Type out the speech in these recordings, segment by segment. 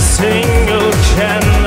single chance.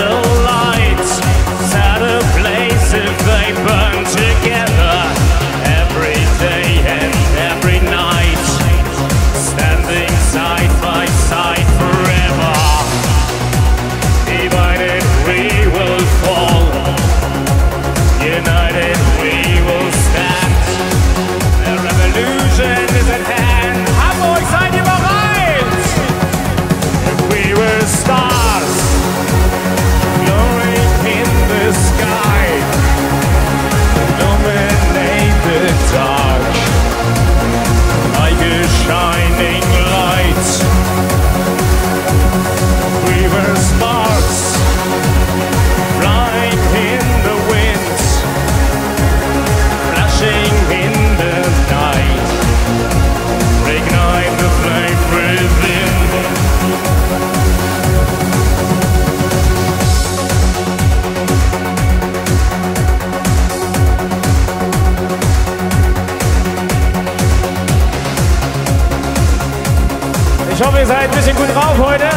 seid ein bisschen gut drauf heute.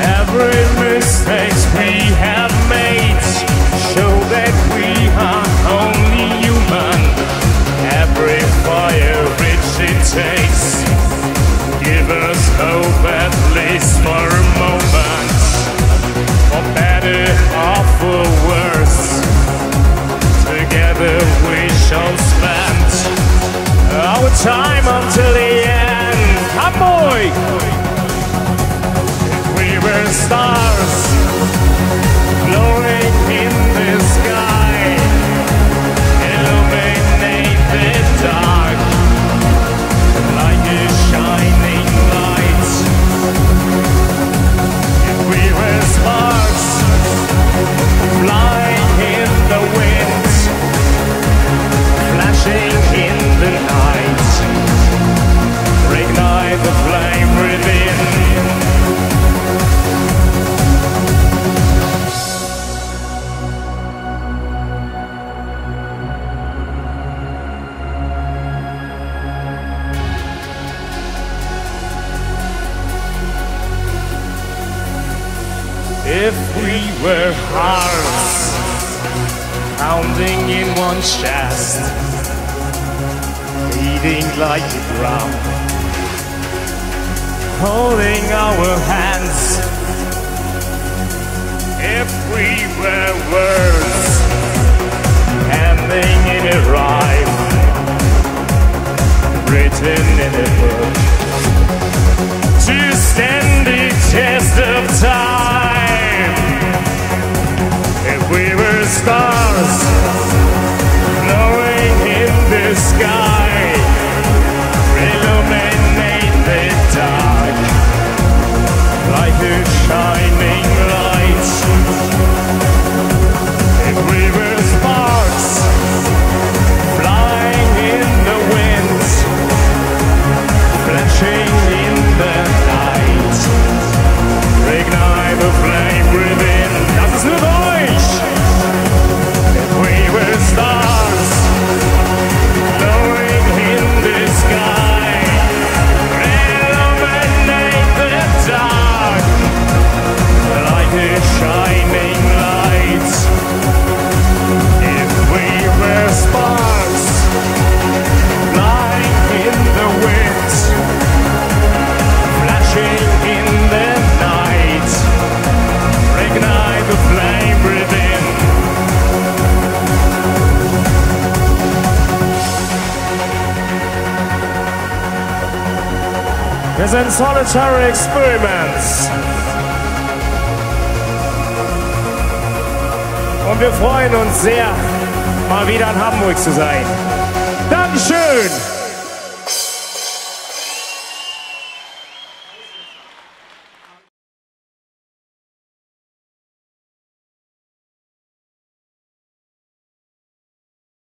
Every mistake we have made show that we are only human. Every fire which it takes give us hope. star. If we were hearts pounding in one chest, beating like a drum, holding our hands. If we were words. is in solitary experiments. Und wir freuen uns sehr, mal wieder in Hamburg zu sein. Dankeschön!